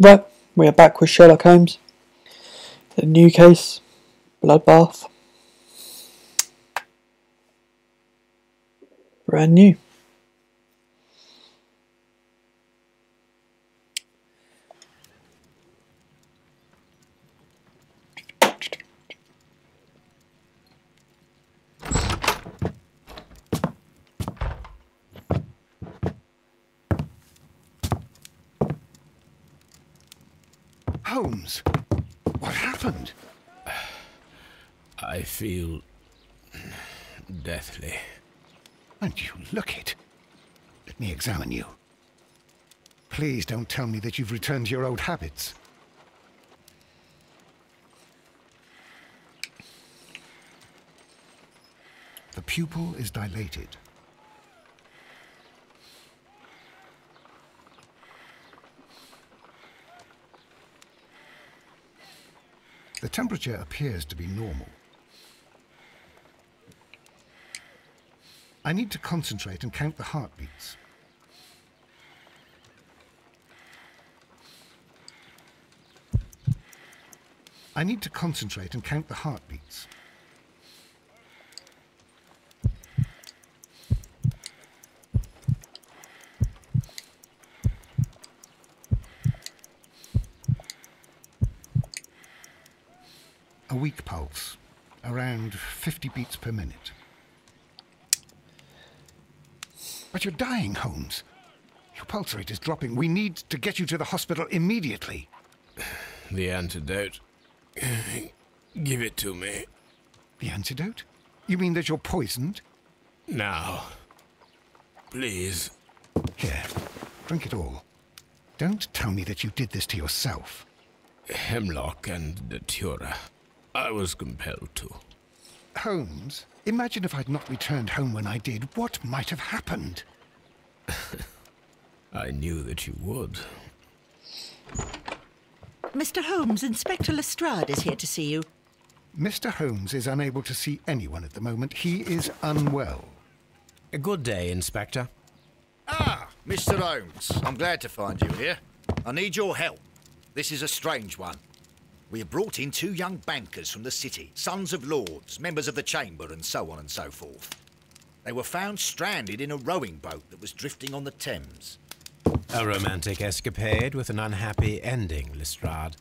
Right, we are back with Sherlock Holmes. The new case, Bloodbath. Brand new. Holmes, what happened? I feel deathly. And you look it. Let me examine you. Please don't tell me that you've returned to your old habits. The pupil is dilated. The temperature appears to be normal. I need to concentrate and count the heartbeats. I need to concentrate and count the heartbeats. A weak pulse, around 50 beats per minute. But you're dying, Holmes. Your pulse rate is dropping. We need to get you to the hospital immediately. The antidote. Give it to me. The antidote? You mean that you're poisoned? Now. Please. Here, drink it all. Don't tell me that you did this to yourself. Hemlock and Datura. I was compelled to. Holmes, imagine if I'd not returned home when I did. What might have happened? I knew that you would. Mr. Holmes, Inspector Lestrade is here to see you. Mr. Holmes is unable to see anyone at the moment. He is unwell. A good day, Inspector. Ah, Mr. Holmes. I'm glad to find you here. I need your help. This is a strange one. We have brought in two young bankers from the city, sons of lords, members of the chamber, and so on and so forth. They were found stranded in a rowing boat that was drifting on the Thames. A romantic escapade with an unhappy ending, Lestrade.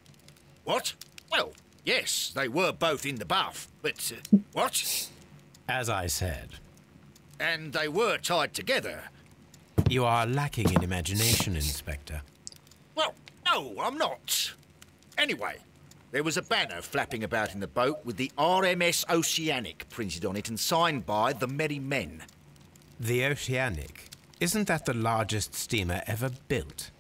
What? Well, yes, they were both in the bath, but uh, what? As I said, And they were tied together. you are lacking in imagination, Inspector. Well, no, I'm not. Anyway, there was a banner flapping about in the boat with the RMS Oceanic printed on it and signed by the Merry Men. The Oceanic. Isn't that the largest steamer ever built?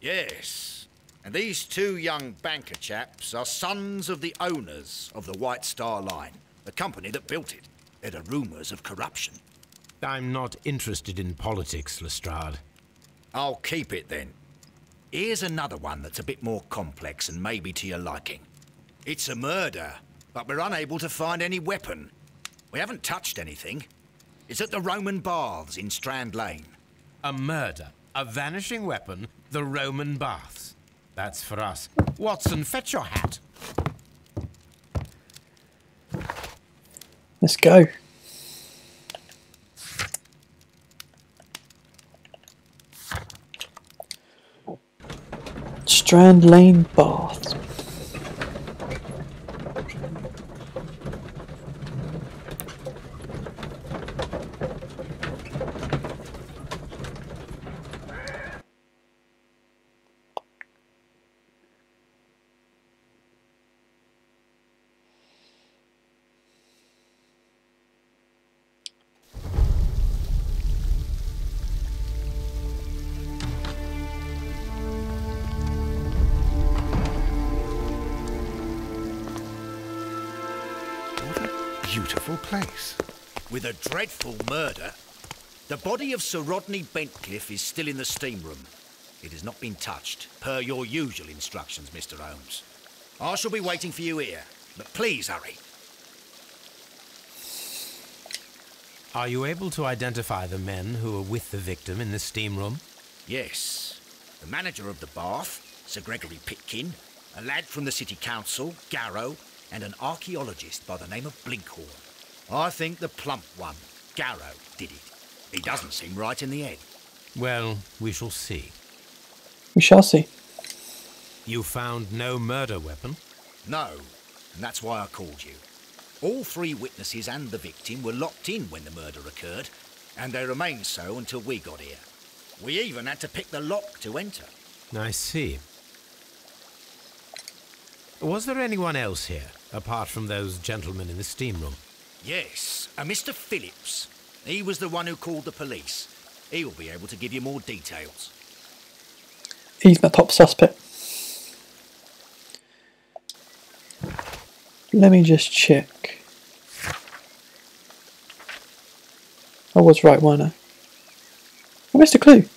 Yes. And these two young banker chaps are sons of the owners of the White Star Line, the company that built it. There are rumours of corruption. I'm not interested in politics, Lestrade. I'll keep it then. Here's another one that's a bit more complex and maybe to your liking. It's a murder, but we're unable to find any weapon. We haven't touched anything. It's at the Roman Baths in Strand Lane. A murder, a vanishing weapon, the Roman baths. That's for us. Watson, fetch your hat. Let's go. Strand Lane Bath. Beautiful place. With a dreadful murder. The body of Sir Rodney Bentcliffe is still in the steam room. It has not been touched, per your usual instructions, Mr. Holmes. I shall be waiting for you here, but please hurry. Are you able to identify the men who were with the victim in the steam room? Yes. The manager of the bath, Sir Gregory Pitkin, a lad from the City Council, Garrow, and an archaeologist by the name of Blinkhorn. I think the plump one, Garrow, did it. He doesn't seem right in the head. Well, we shall see. We shall see. You found no murder weapon? No, and that's why I called you. All three witnesses and the victim were locked in when the murder occurred, and they remained so until we got here. We even had to pick the lock to enter. I see. Was there anyone else here, apart from those gentlemen in the steam room? Yes, uh, a Mr. Phillips. He was the one who called the police. He'll be able to give you more details. He's my top suspect. Let me just check. I was right, weren't I? I missed a clue.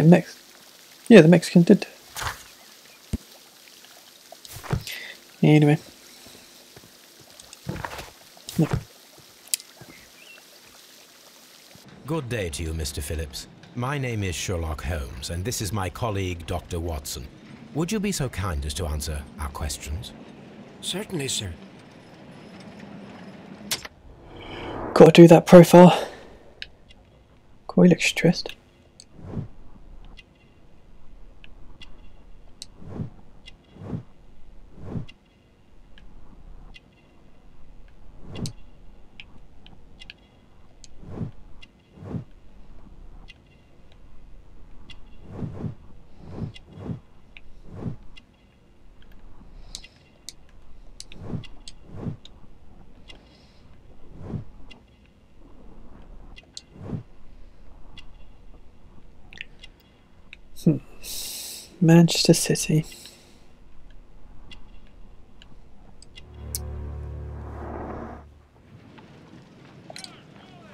Yeah, Mex. Yeah, the Mexican did. Anyway. No. Good day to you, Mr. Phillips. My name is Sherlock Holmes, and this is my colleague, Dr. Watson. Would you be so kind as to answer our questions? Certainly, sir. Gotta do that profile. God, looks stressed. Manchester City.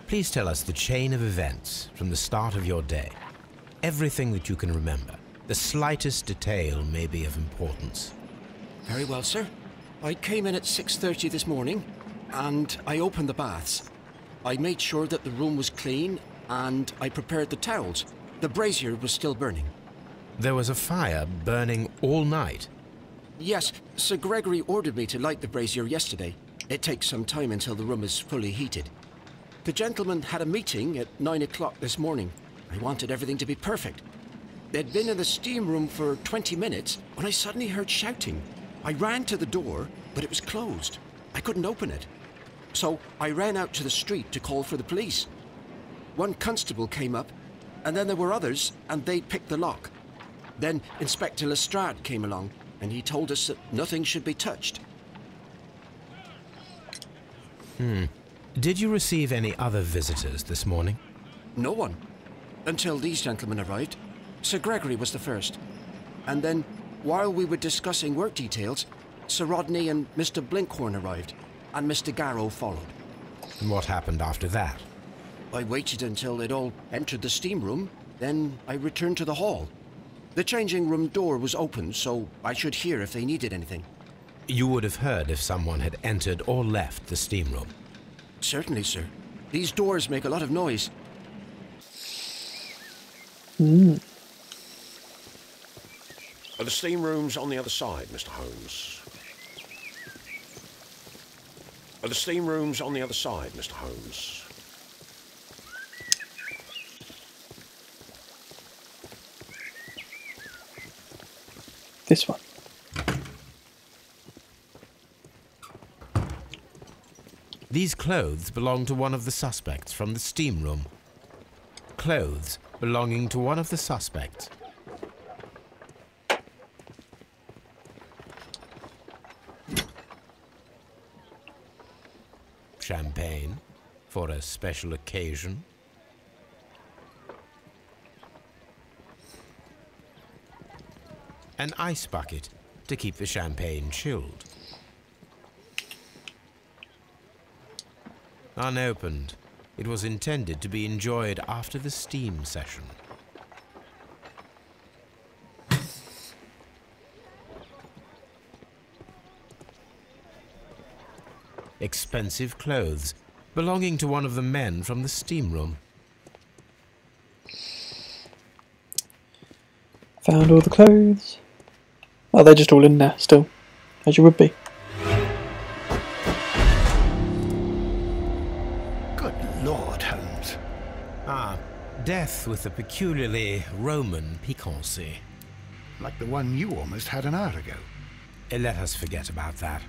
Please tell us the chain of events from the start of your day. Everything that you can remember. The slightest detail may be of importance. Very well, sir. I came in at 6.30 this morning, and I opened the baths. I made sure that the room was clean, and I prepared the towels. The brazier was still burning. There was a fire burning all night. Yes, Sir Gregory ordered me to light the brazier yesterday. It takes some time until the room is fully heated. The gentleman had a meeting at 9 o'clock this morning. I wanted everything to be perfect. They'd been in the steam room for 20 minutes when I suddenly heard shouting. I ran to the door, but it was closed. I couldn't open it. So I ran out to the street to call for the police. One constable came up, and then there were others, and they picked the lock. Then Inspector Lestrade came along, and he told us that nothing should be touched. Hmm. Did you receive any other visitors this morning? No one. Until these gentlemen arrived. Sir Gregory was the first. And then, while we were discussing work details, Sir Rodney and Mr. Blinkhorn arrived, and Mr. Garrow followed. And what happened after that? I waited until they'd all entered the steam room, then I returned to the hall. The changing room door was open, so I should hear if they needed anything. You would have heard if someone had entered or left the steam room. Certainly, sir. These doors make a lot of noise. Hmm. Are the steam rooms on the other side, Mr. Holmes? Are the steam rooms on the other side, Mr. Holmes? This one. These clothes belong to one of the suspects from the steam room. Clothes belonging to one of the suspects. Champagne for a special occasion. an ice bucket to keep the champagne chilled. Unopened, it was intended to be enjoyed after the steam session. Expensive clothes, belonging to one of the men from the steam room. Found all the clothes. Oh, they're just all in there still, as you would be. Good Lord, Holmes. Ah, death with a peculiarly Roman piquancy. Like the one you almost had an hour ago. Eh, Let us forget about that.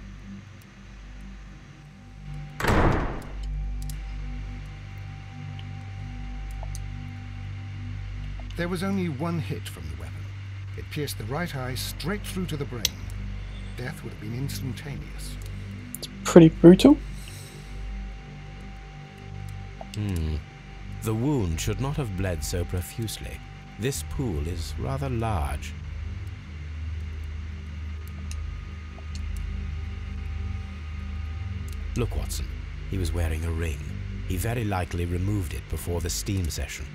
There was only one hit from the weapon. It pierced the right eye straight through to the brain. Death would have been instantaneous. It's pretty brutal. Hmm. The wound should not have bled so profusely. This pool is rather large. Look, Watson. He was wearing a ring. He very likely removed it before the steam session.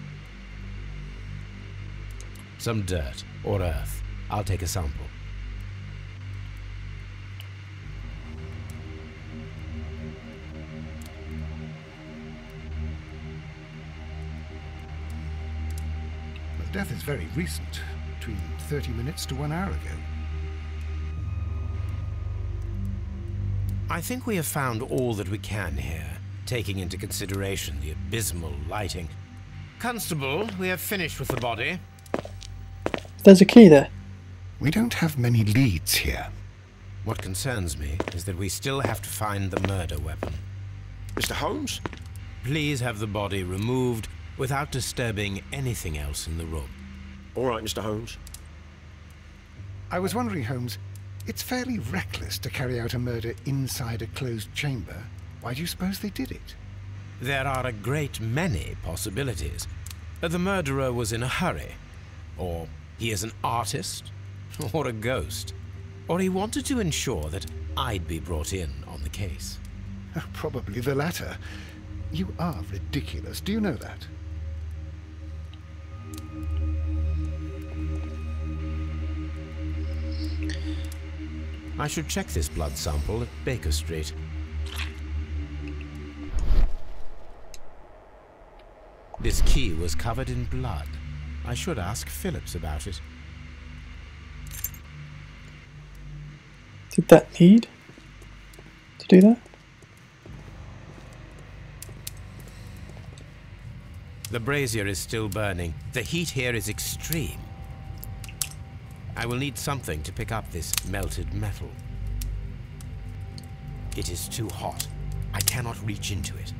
Some dirt or earth. I'll take a sample. The death is very recent, between 30 minutes to one hour ago. I think we have found all that we can here, taking into consideration the abysmal lighting. Constable, we have finished with the body. There's a key there. We don't have many leads here. What concerns me is that we still have to find the murder weapon. Mr. Holmes? Please have the body removed without disturbing anything else in the room. All right, Mr. Holmes. I was wondering, Holmes, it's fairly reckless to carry out a murder inside a closed chamber. Why do you suppose they did it? There are a great many possibilities. The murderer was in a hurry, or he is an artist, or a ghost, or he wanted to ensure that I'd be brought in on the case. Oh, probably the latter. You are ridiculous. Do you know that? I should check this blood sample at Baker Street. This key was covered in blood. I should ask Phillips about it. Did that need to do that? The brazier is still burning. The heat here is extreme. I will need something to pick up this melted metal. It is too hot. I cannot reach into it.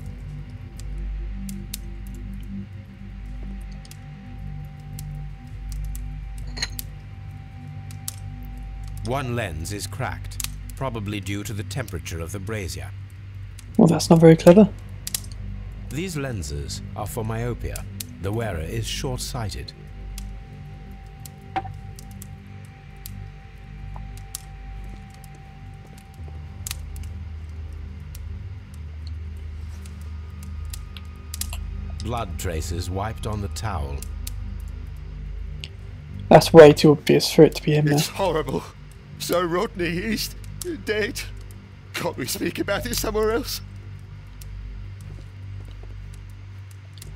One lens is cracked, probably due to the temperature of the brazier. Well, that's not very clever. These lenses are for myopia. The wearer is short-sighted. Blood traces wiped on the towel. That's way too obvious for it to be him now. It's horrible. So Rodney, he's dead. Can't we speak about it somewhere else?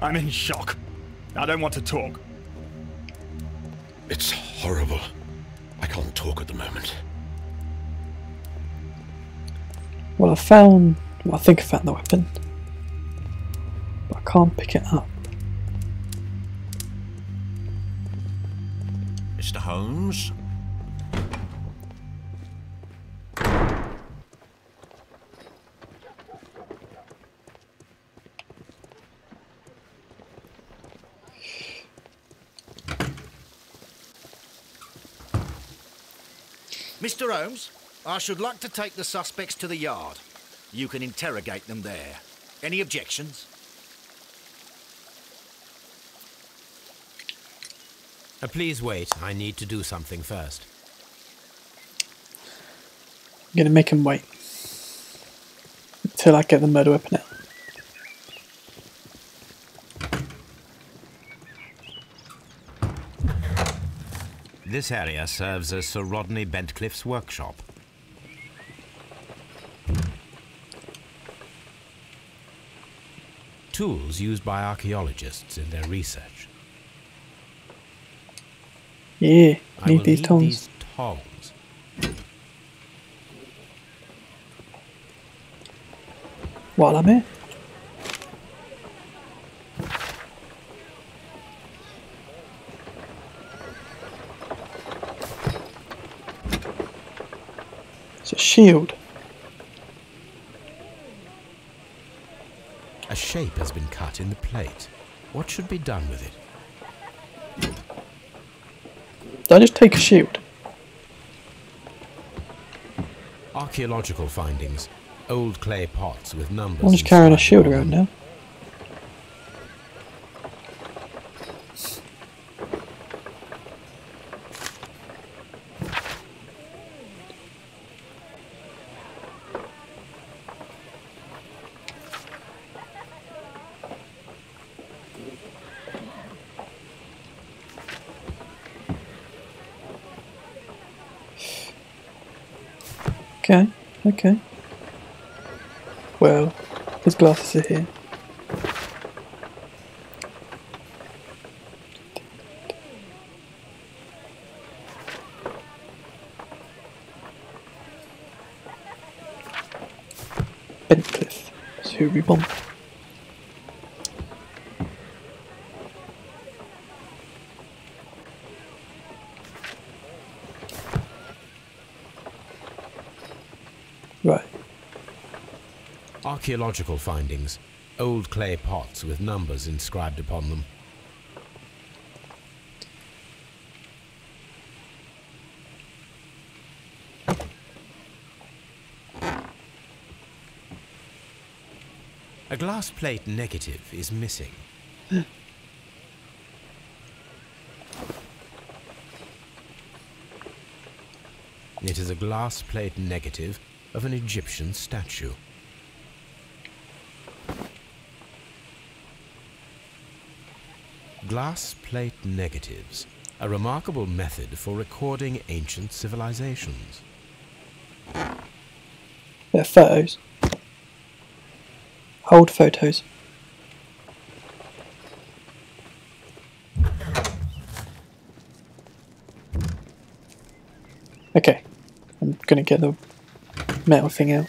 I'm in shock. I don't want to talk. It's horrible. I can't talk at the moment. Well, I found. Well, I think I found the weapon. But I can't pick it up. Mr. Holmes? Mr. Holmes, I should like to take the suspects to the yard. You can interrogate them there. Any objections? Uh, please wait. I need to do something first. I'm gonna make him wait until I get the murder weapon out. This area serves as Sir Rodney Bentcliffe's workshop. Tools used by archaeologists in their research. Yeah, I need these tongs. These tongs. While I'm here. Shield. A shape has been cut in the plate. What should be done with it? I just take a shield? Archaeological findings. Old clay pots with numbers. I'm just carrying a shield around now. His glasses are here. Bentcliffe is who Archaeological findings. Old clay pots with numbers inscribed upon them. A glass plate negative is missing. It is a glass plate negative of an Egyptian statue. Glass plate negatives, a remarkable method for recording ancient civilizations. They're photos. Old photos. Okay, I'm gonna get the metal thing out.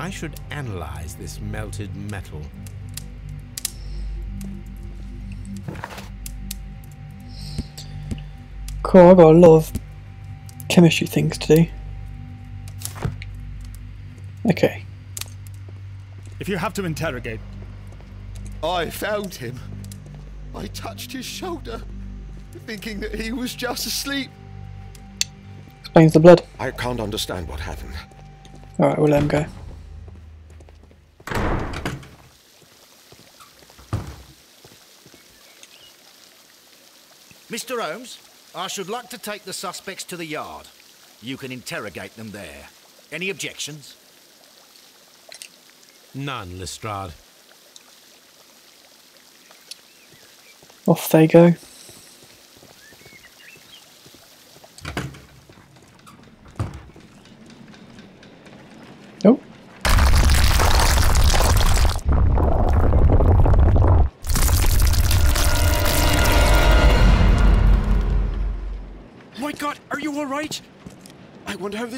I should analyze this melted metal. Cool, I've got a lot of chemistry things to do. Okay, If you have to interrogate, I found him. I touched his shoulder, thinking that he was just asleep. explains the blood. I can't understand what happened. Alright, we'll let him go. Mr. Holmes, I should like to take the suspects to the yard. You can interrogate them there. Any objections? None, Lestrade. Off they go.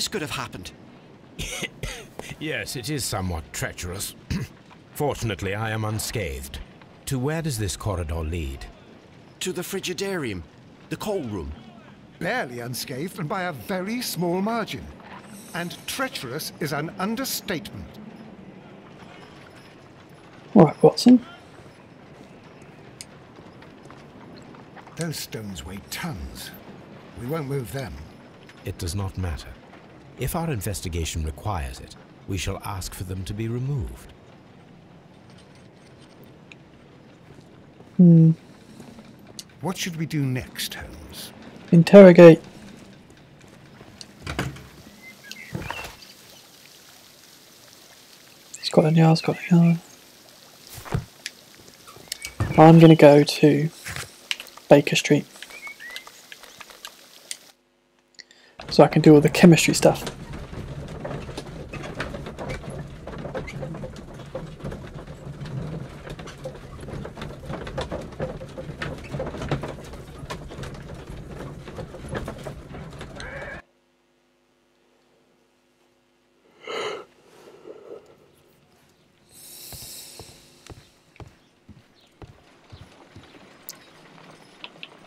This could have happened. Yes, it is somewhat treacherous. Fortunately, I am unscathed. To where does this corridor lead? To the frigidarium, the coal room. Barely unscathed and by a very small margin. And treacherous is an understatement. Alright, Watson. Those stones weigh tons. We won't move them. It does not matter. If our investigation requires it, we shall ask for them to be removed. Hmm. What should we do next, Holmes? Interrogate. Scotland Yard, Scotland Yard. I'm going to go to Baker Street. So I can do all the chemistry stuff.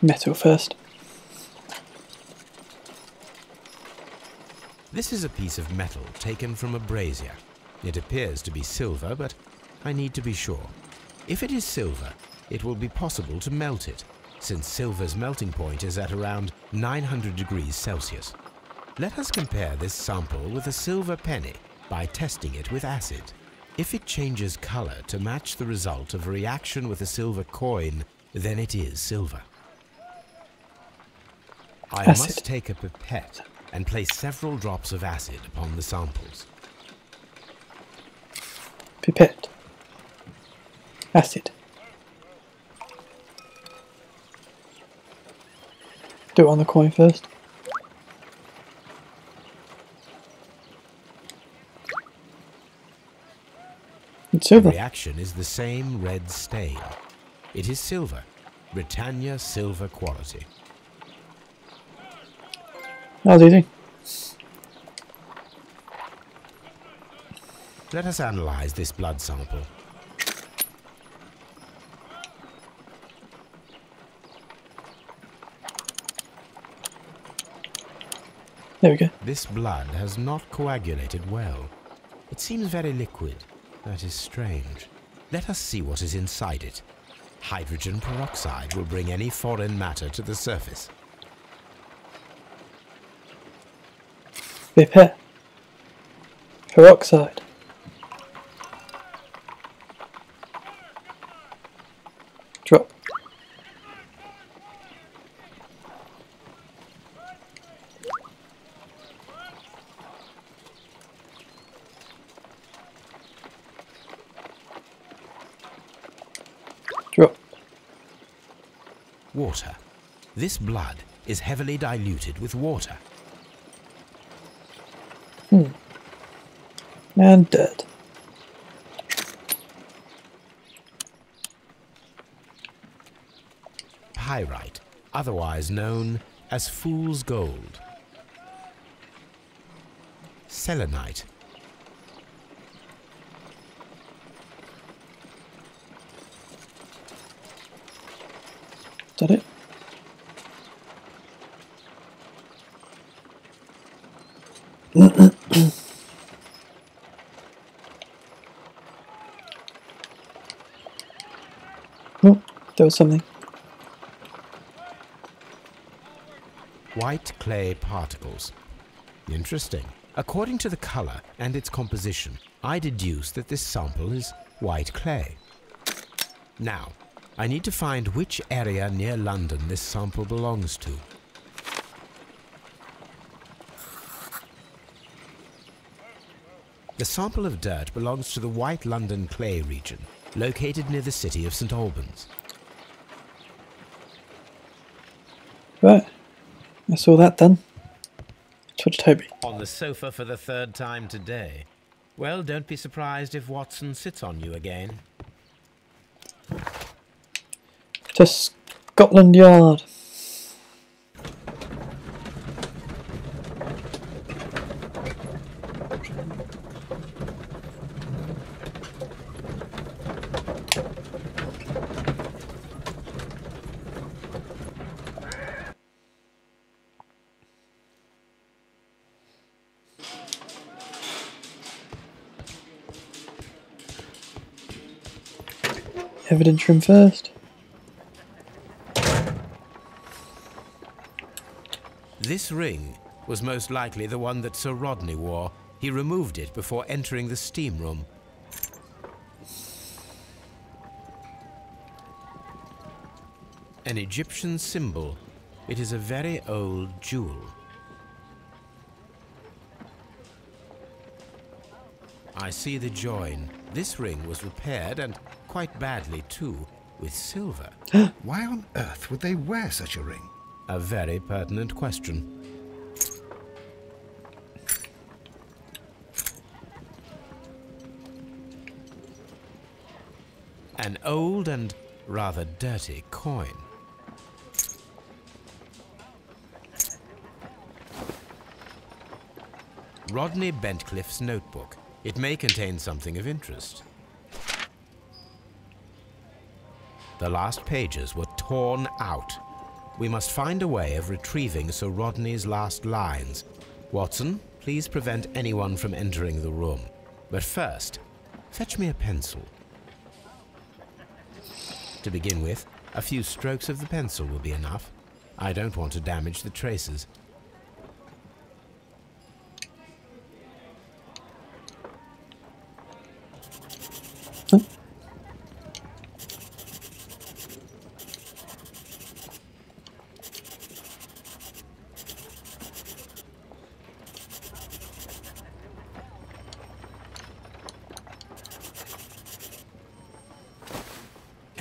Metal first. This is a piece of metal taken from a brazier. It appears to be silver, but I need to be sure. If it is silver, it will be possible to melt it, since silver's melting point is at around 900 degrees Celsius. Let us compare this sample with a silver penny by testing it with acid. If it changes color to match the result of a reaction with a silver coin, then it is silver. I Acid. must take a pipette and place several drops of acid upon the samples. Pipette. Acid. Do it on the coin first. It's silver. The reaction is the same red stain. It is silver, Britannia silver quality. That was easy. Let us analyze this blood sample. There we go. This blood has not coagulated well. It seems very liquid. That is strange. Let us see what is inside it. Hydrogen peroxide will bring any foreign matter to the surface. Pipette. Peroxide. Drop. Drop. Water. This blood is heavily diluted with water. Hmm. And dead. Pyrite, otherwise known as fool's gold. Selenite. Is that it? Was something. White clay particles. Interesting. According to the color and its composition, I deduce that this sample is white clay. Now, I need to find which area near London this sample belongs to. The sample of dirt belongs to the White London clay region, located near the city of St Albans. Right. That's all that done. Touch Toby. On the sofa for the third time today. Well, don't be surprised if Watson sits on you again. To Scotland Yard. Evidence room first. This ring was most likely the one that Sir Rodney wore. He removed it before entering the steam room. An Egyptian symbol. It is a very old jewel. I see the join. This ring was repaired, and quite badly too, with silver. Why on earth would they wear such a ring? A very pertinent question. An old and rather dirty coin. Rodney Bentcliffe's notebook. It may contain something of interest. The last pages were torn out. We must find a way of retrieving Sir Rodney's last lines. Watson, please prevent anyone from entering the room. But first, fetch me a pencil. To begin with, a few strokes of the pencil will be enough. I don't want to damage the traces.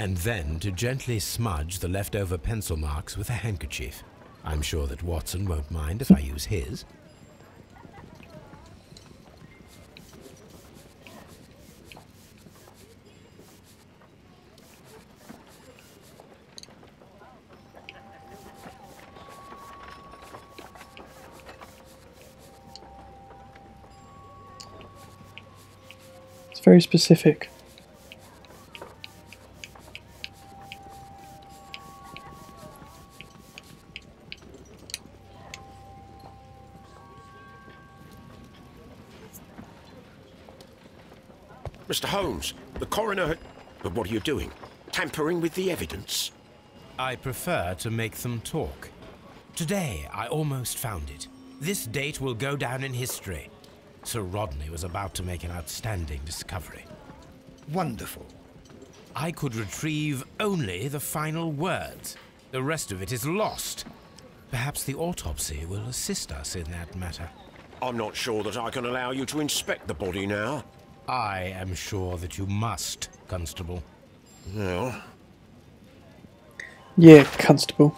And then to gently smudge the leftover pencil marks with a handkerchief. I'm sure that Watson won't mind if I use his. It's very specific. Mr. Holmes, the coroner had... But what are you doing? Tampering with the evidence? I prefer to make them talk. Today, I almost found it. This date will go down in history. Sir Rodney was about to make an outstanding discovery. Wonderful. I could retrieve only the final words. The rest of it is lost. Perhaps the autopsy will assist us in that matter. I'm not sure that I can allow you to inspect the body now. I am sure that you must, Constable. Well, Yeah, Constable.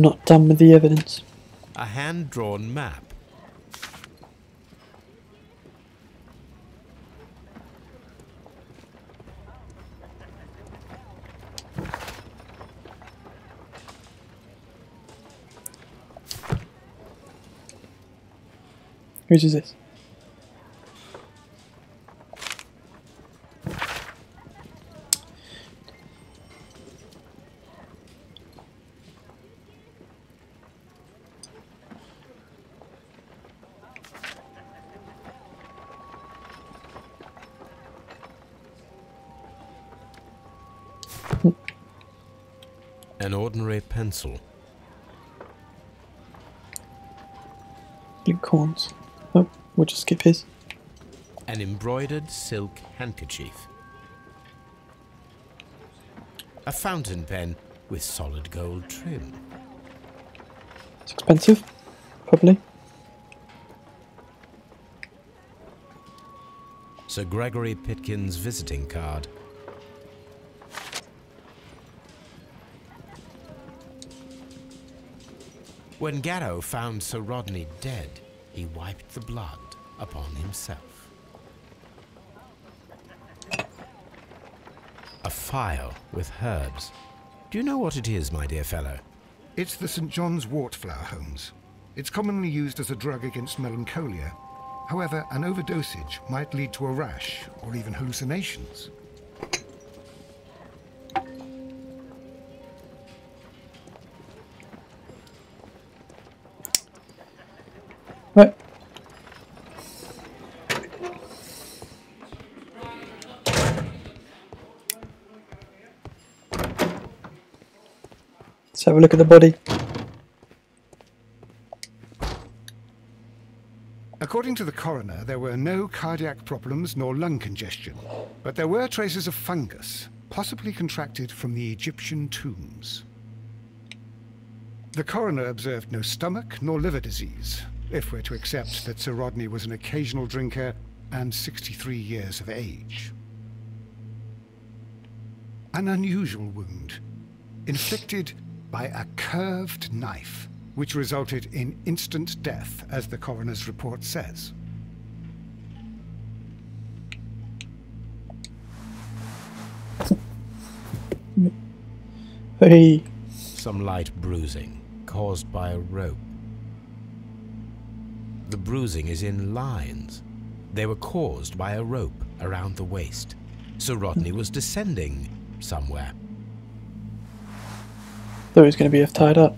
I'm not done with the evidence. A hand drawn map. Which is this? Pencil. Luke Corns. Oh, we'll just skip his. An embroidered silk handkerchief. A fountain pen with solid gold trim. It's expensive, probably. Sir Gregory Pitkin's visiting card. When Garrow found Sir Rodney dead, he wiped the blood upon himself. A phial with herbs. Do you know what it is, my dear fellow? It's the St. John's wort flower, Holmes. It's commonly used as a drug against melancholia. However, an overdosage might lead to a rash or even hallucinations. Let's have a look at the body. According to the coroner, there were no cardiac problems nor lung congestion, but there were traces of fungus, possibly contracted from the Egyptian tombs. The coroner observed no stomach nor liver disease, if we're to accept that Sir Rodney was an occasional drinker and 63 years of age. An unusual wound, inflicted by a curved knife, which resulted in instant death, as the coroner's report says. Hey, Some light bruising, caused by a rope. The bruising is in lines. They were caused by a rope around the waist. Sir Rodney was descending somewhere. Thought he was going to be tied up.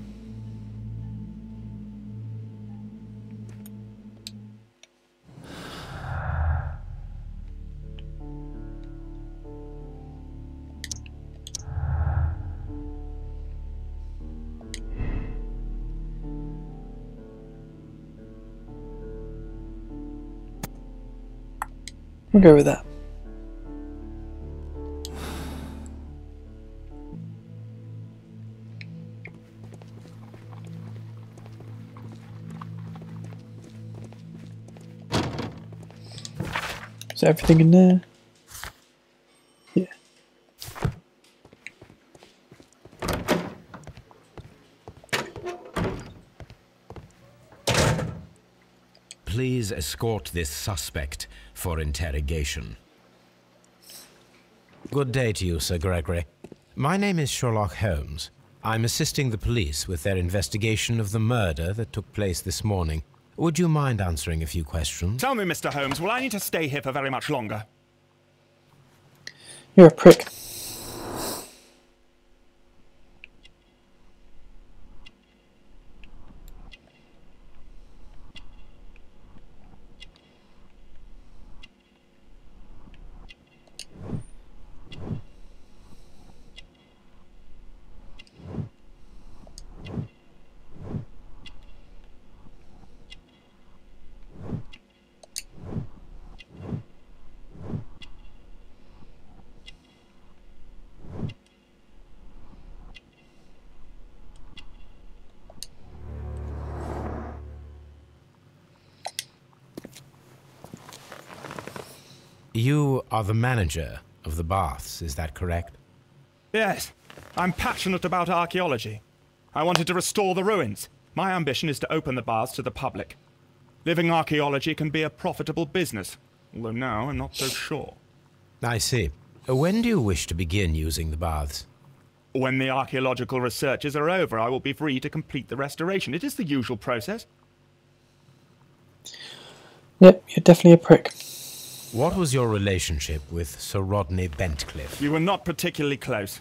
We'll go with that. Is everything in there? Yeah. Please escort this suspect for interrogation. Good day to you, Sir Gregory. My name is Sherlock Holmes. I'm assisting the police with their investigation of the murder that took place this morning. Would you mind answering a few questions? Tell me, Mr. Holmes, will I need to stay here for very much longer? You're a prick. You are the manager of the baths, is that correct? Yes, I'm passionate about archaeology. I wanted to restore the ruins. My ambition is to open the baths to the public. Living archaeology can be a profitable business, although now I'm not so sure. I see. When do you wish to begin using the baths? When the archaeological researches are over, I will be free to complete the restoration. It is the usual process. Yep, you're definitely a prick. What was your relationship with Sir Rodney Bentcliffe? We were not particularly close.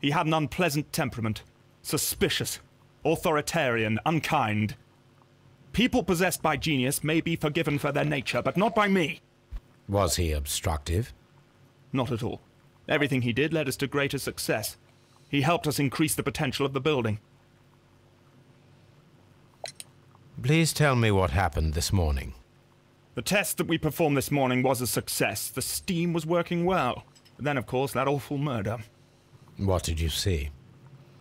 He had an unpleasant temperament, suspicious, authoritarian, unkind. People possessed by genius may be forgiven for their nature, but not by me. Was he obstructive? Not at all. Everything he did led us to greater success. He helped us increase the potential of the building. Please tell me what happened this morning. The test that we performed this morning was a success. The steam was working well. But then, of course, that awful murder. What did you see?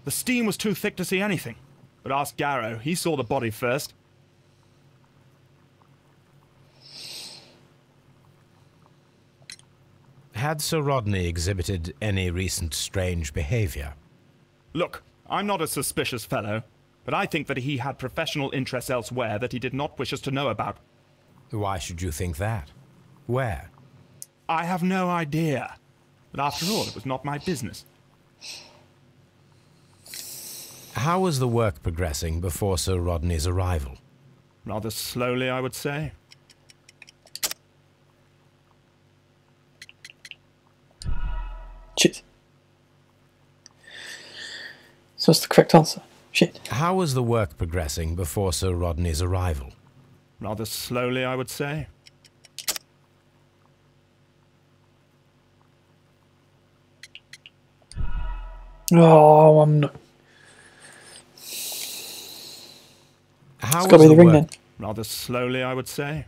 The steam was too thick to see anything. But ask Garrow. He saw the body first. Had Sir Rodney exhibited any recent strange behavior? Look, I'm not a suspicious fellow, but I think that he had professional interests elsewhere that he did not wish us to know about. Why should you think that? Where? I have no idea. But after all, it was not my business. How was the work progressing before Sir Rodney's arrival? Rather slowly, I would say. Shit. So what's the correct answer? Shit. How was the work progressing before Sir Rodney's arrival? Rather slowly, I would say. Oh, I'm not. How it's got to be the, ring then. Rather slowly, I would say.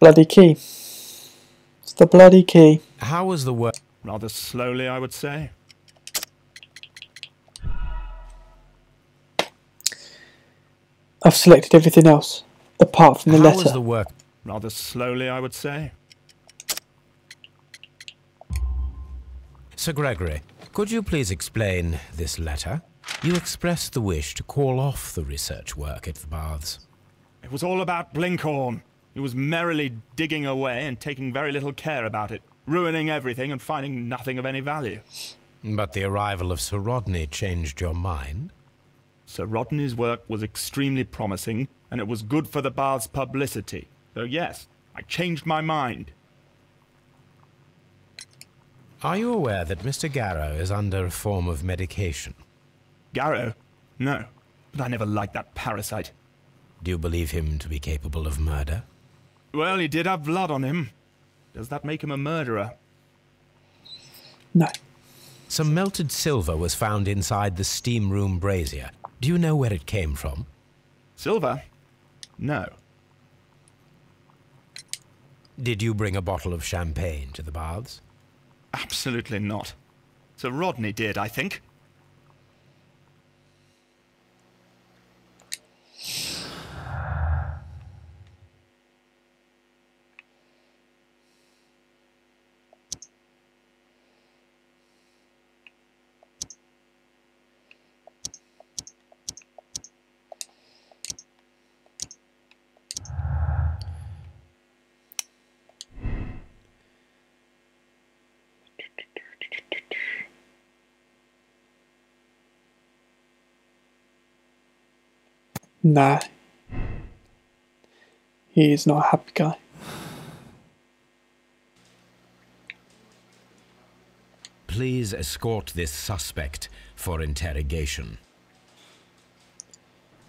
Bloody key. It's the bloody key. How was the work? Rather slowly, I would say. I've selected everything else apart from the How letter. was the work? Rather slowly, I would say. Sir Gregory, could you please explain this letter? You expressed the wish to call off the research work at the baths. It was all about Blinkhorn. He was merrily digging away and taking very little care about it, ruining everything and finding nothing of any value. But the arrival of Sir Rodney changed your mind? Sir Rodney's work was extremely promising, and it was good for the bath's publicity. So yes, I changed my mind. Are you aware that Mr. Garrow is under a form of medication? Garrow? No, but I never liked that parasite. Do you believe him to be capable of murder? Well, he did have blood on him. Does that make him a murderer? No. Some melted silver was found inside the steam room brazier. Do you know where it came from? Silver? No. Did you bring a bottle of champagne to the baths? Absolutely not. Sir Rodney did, I think. Nah. He is not a happy guy. Please escort this suspect for interrogation.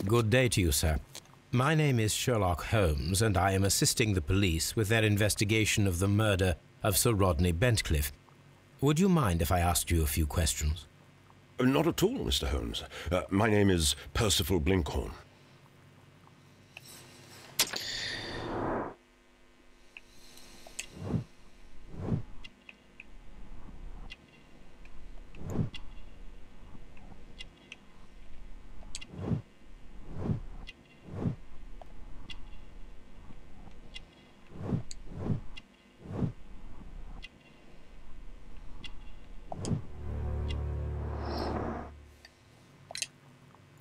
Good day to you, sir. My name is Sherlock Holmes, and I am assisting the police with their investigation of the murder of Sir Rodney Bentcliffe. Would you mind if I asked you a few questions? Not at all, Mr. Holmes. Uh, my name is Percival Blinkhorn.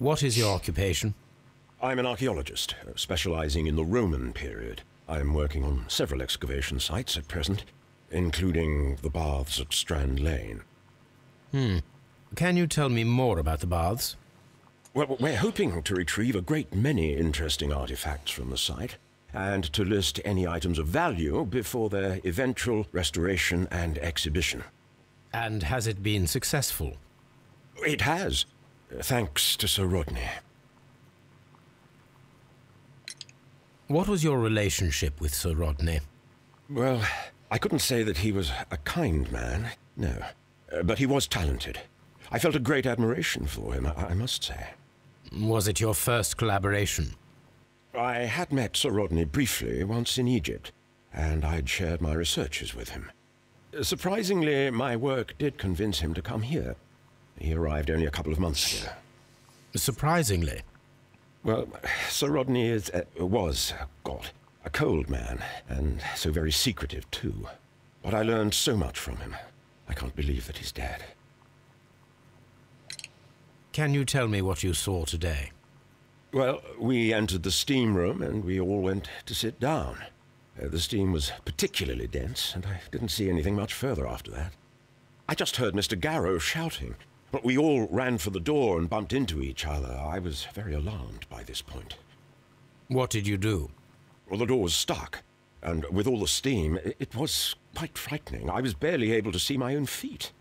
What is your occupation? I'm an archaeologist, uh, specializing in the Roman period. I'm working on several excavation sites at present, including the baths at Strand Lane. Hmm. Can you tell me more about the baths? Well, we're hoping to retrieve a great many interesting artifacts from the site, and to list any items of value before their eventual restoration and exhibition. And has it been successful? It has, thanks to Sir Rodney. What was your relationship with Sir Rodney? Well, I couldn't say that he was a kind man, no. Uh, but he was talented. I felt a great admiration for him, I, I must say. Was it your first collaboration? I had met Sir Rodney briefly once in Egypt, and I'd shared my researches with him. Surprisingly, my work did convince him to come here. He arrived only a couple of months ago. Surprisingly. Well, Sir Rodney is, uh, was, uh, God, a cold man, and so very secretive too. But I learned so much from him. I can't believe that he's dead. Can you tell me what you saw today? Well, we entered the steam room and we all went to sit down. Uh, the steam was particularly dense, and I didn't see anything much further after that. I just heard Mr. Garrow shouting, but we all ran for the door and bumped into each other. I was very alarmed by this point. What did you do? Well, the door was stuck, and with all the steam, it was quite frightening. I was barely able to see my own feet.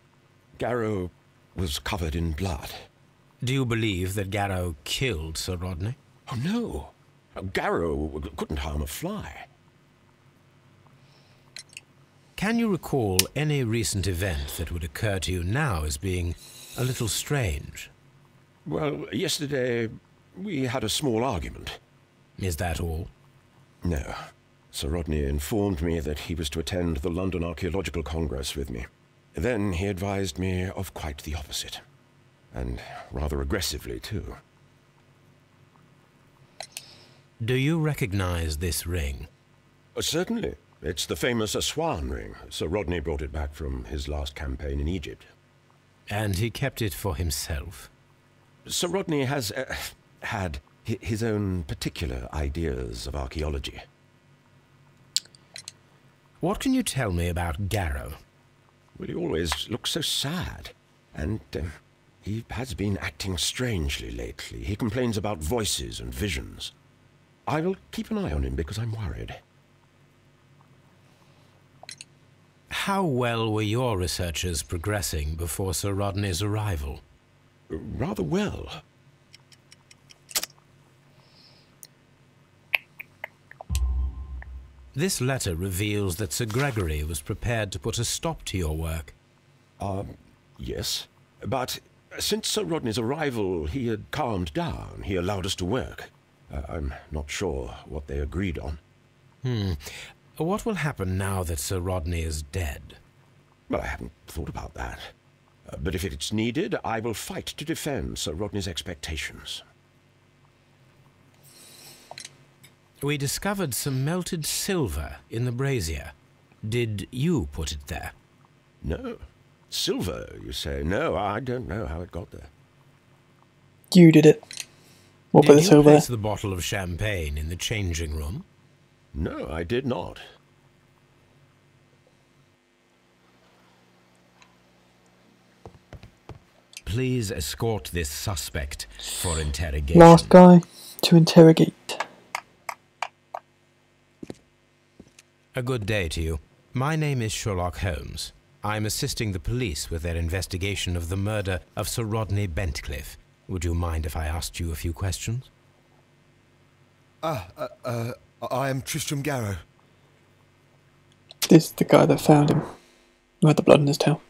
Garrow was covered in blood. Do you believe that Garrow killed Sir Rodney? Oh, no. Garrow couldn't harm a fly. Can you recall any recent event that would occur to you now as being a little strange? Well, yesterday we had a small argument. Is that all? No. Sir Rodney informed me that he was to attend the London Archaeological Congress with me. Then he advised me of quite the opposite. And rather aggressively, too. Do you recognize this ring? Uh, certainly. It's the famous Aswan ring. Sir Rodney brought it back from his last campaign in Egypt. And he kept it for himself? Sir Rodney has uh, had his own particular ideas of archaeology. What can you tell me about Garrow? Well, he always looks so sad. And um, he has been acting strangely lately. He complains about voices and visions. I will keep an eye on him because I'm worried. How well were your researchers progressing before Sir Rodney's arrival? Rather well. This letter reveals that Sir Gregory was prepared to put a stop to your work. Um, yes. But since Sir Rodney's arrival, he had calmed down. He allowed us to work. Uh, I'm not sure what they agreed on. Hmm. What will happen now that Sir Rodney is dead? Well, I haven't thought about that. Uh, but if it's needed, I will fight to defend Sir Rodney's expectations. We discovered some melted silver in the brazier. Did you put it there? No. Silver, you say? No, I don't know how it got there. You did it. What did put the you silver? place the bottle of champagne in the changing room? No, I did not. Please escort this suspect for interrogation. Last guy to interrogate. A good day to you. My name is Sherlock Holmes. I'm assisting the police with their investigation of the murder of Sir Rodney Bentcliffe. Would you mind if I asked you a few questions? Ah, uh, uh, I am Tristram Garrow. This is the guy that found him. Who had the blood in his tail.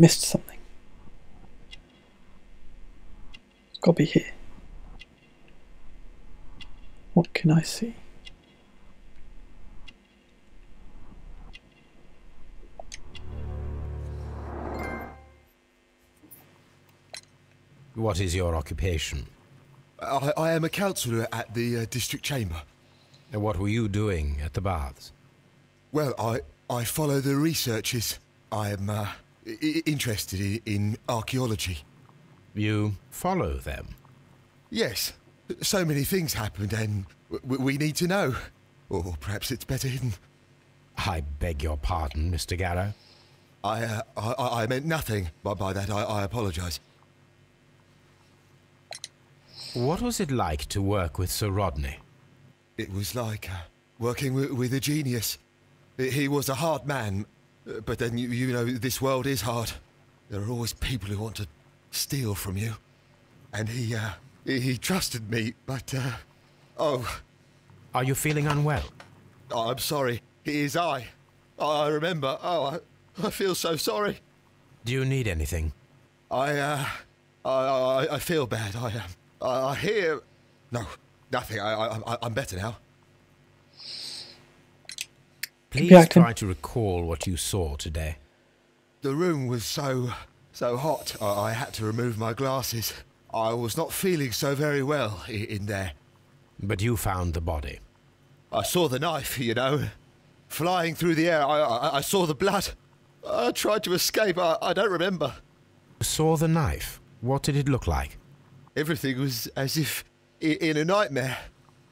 Missed something. It's got to be here. What can I see? What is your occupation? I, I am a councillor at the uh, district chamber. And what were you doing at the baths? Well, I, I follow the researches. I am uh, I- interested in, in archaeology. You follow them? Yes. So many things happened and we need to know. Or perhaps it's better hidden. I beg your pardon, Mr. Garrow. I, uh, I, I meant nothing by, by that. I, I apologise. What was it like to work with Sir Rodney? It was like uh, working with, a genius. He was a hard man, but then you, you know this world is hard. There are always people who want to steal from you, and he uh, he, trusted me. But uh, oh, Are you feeling unwell? I'm sorry. It is I. I remember. Oh, I, I feel so sorry. Do you need anything? I uh, I I, I feel bad. I um, I, I hear. No, nothing. I, I I- I'm better now. Please acting. try to recall what you saw today. The room was so so hot. I, I had to remove my glasses. I was not feeling so very well i- in there. But you found the body. I saw the knife, you know, flying through the air. I I, I saw the blood. I tried to escape. I, I don't remember. Saw the knife. What did it look like? Everything was as if in a nightmare.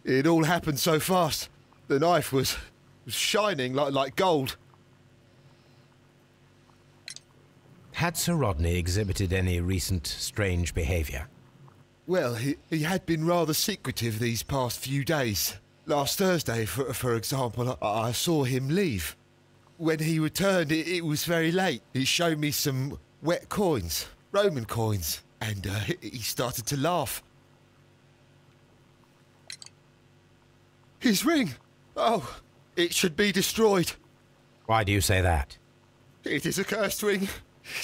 It all happened so fast. The knife was, was shining like like gold. Had Sir Rodney exhibited any recent strange behavior? Well, he, he had been rather secretive these past few days. Last Thursday, for, for example, I, I saw him leave. When he returned, it, it was very late. He showed me some wet coins, Roman coins, and uh, he- he started to laugh. His ring! Oh, it should be destroyed. Why do you say that? It is a cursed ring,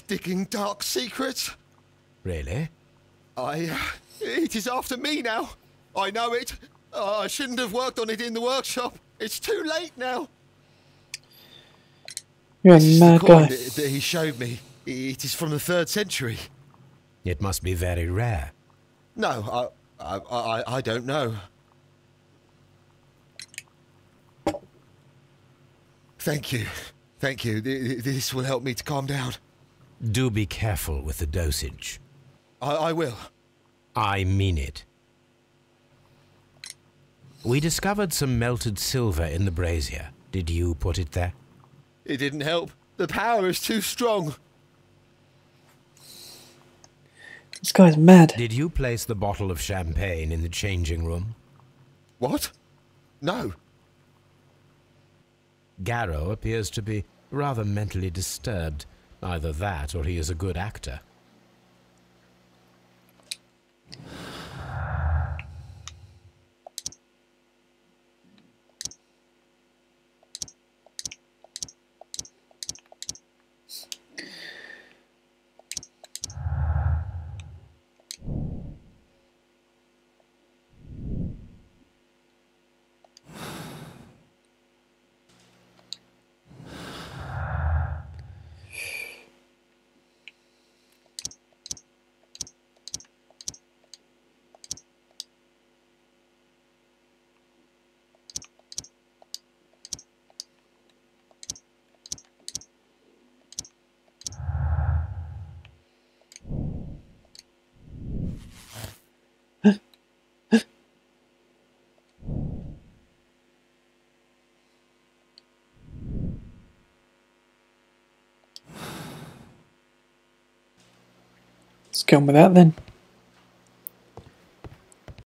digging dark secrets. Really? I. Uh, it is after me now. I know it. Uh, I shouldn't have worked on it in the workshop. It's too late now. You're a This is the mad coin guy. That, that he showed me. It is from the third century. It must be very rare. No, I, I, I, I don't know. Thank you. Thank you. Th- th- This will help me to calm down. Do be careful with the dosage. I, I will. I mean it. We discovered some melted silver in the brazier. Did you put it there? It didn't help. The power is too strong. This guy's mad. Did you place the bottle of champagne in the changing room? What? No. Garrow appears to be rather mentally disturbed. Either that or he is a good actor. Let's go on with that then.